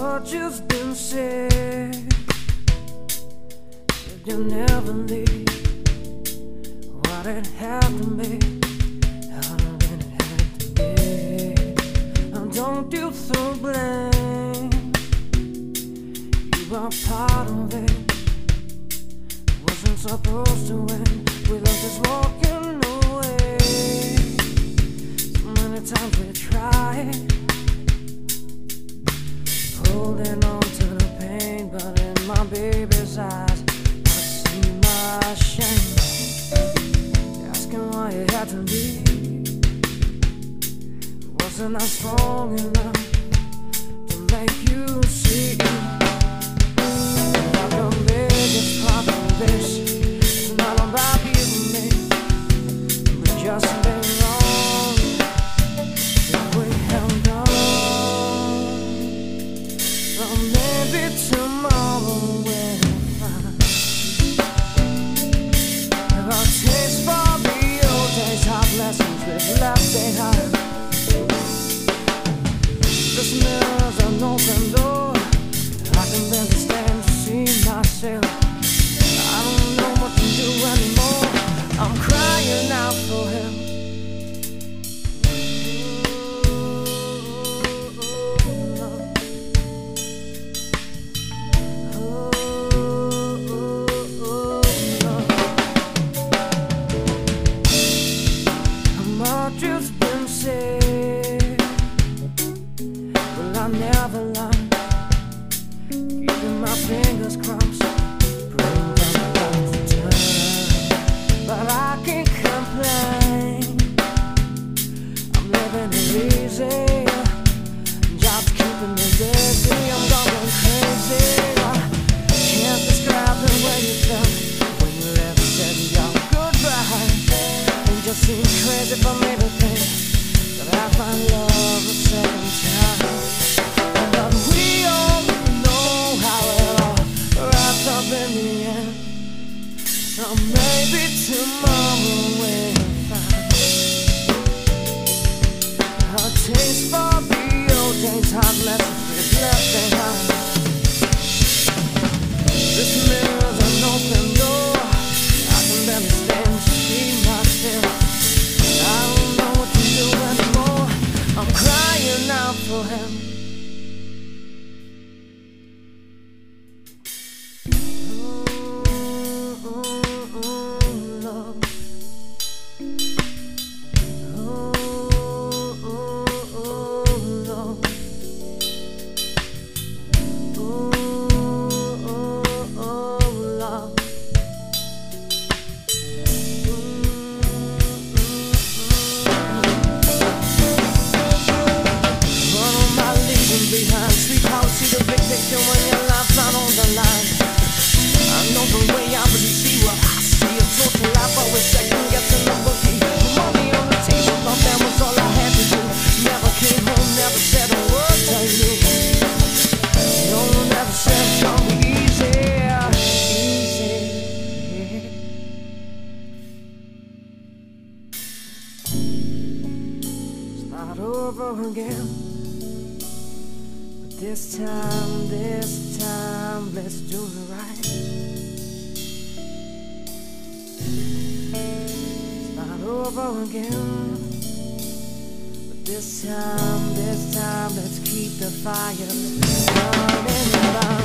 much has been said. If you never leave, what it had to be, how did it have to be? And don't you throw blame. You are part of it. Wasn't supposed to end with us just walking away. So many times we tried holding on to the pain, but in my baby's eyes, I see my shame. Asking why it had to be. Wasn't I strong enough to make you see? That the this is not about you me, but just maybe crazy for over again. But this time, this time, let's do it right. Start over again. But this time, this time, let's keep the fire burning.